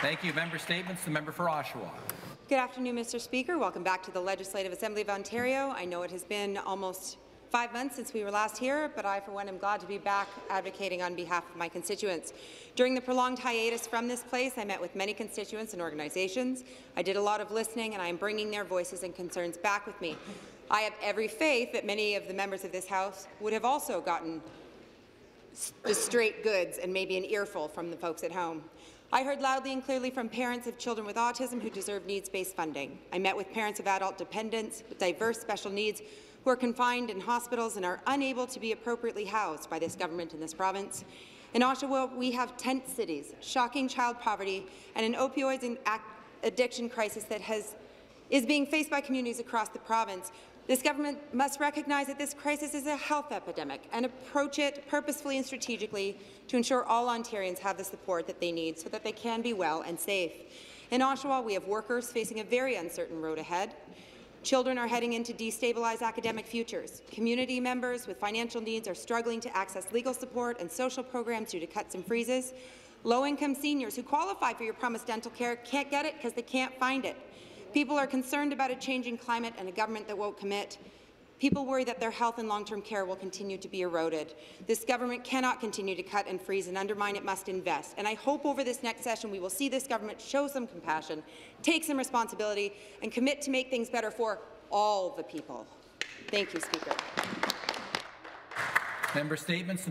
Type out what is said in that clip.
Thank you. Member statements. The member for Oshawa. Good afternoon, Mr. Speaker. Welcome back to the Legislative Assembly of Ontario. I know it has been almost five months since we were last here, but I, for one, am glad to be back advocating on behalf of my constituents. During the prolonged hiatus from this place, I met with many constituents and organizations. I did a lot of listening, and I am bringing their voices and concerns back with me. I have every faith that many of the members of this House would have also gotten the straight goods and maybe an earful from the folks at home. I heard loudly and clearly from parents of children with autism who deserve needs-based funding. I met with parents of adult dependents with diverse special needs who are confined in hospitals and are unable to be appropriately housed by this government in this province. In Oshawa, we have tent cities, shocking child poverty, and an opioid addiction crisis that has, is being faced by communities across the province. This government must recognize that this crisis is a health epidemic and approach it purposefully and strategically to ensure all Ontarians have the support that they need so that they can be well and safe. In Oshawa, we have workers facing a very uncertain road ahead. Children are heading into destabilized academic futures. Community members with financial needs are struggling to access legal support and social programs due to cuts and freezes. Low-income seniors who qualify for your promised dental care can't get it because they can't find it. People are concerned about a changing climate and a government that won't commit. People worry that their health and long-term care will continue to be eroded. This government cannot continue to cut and freeze and undermine. It must invest. And I hope over this next session we will see this government show some compassion, take some responsibility, and commit to make things better for all the people. Thank you, Speaker. Member statements.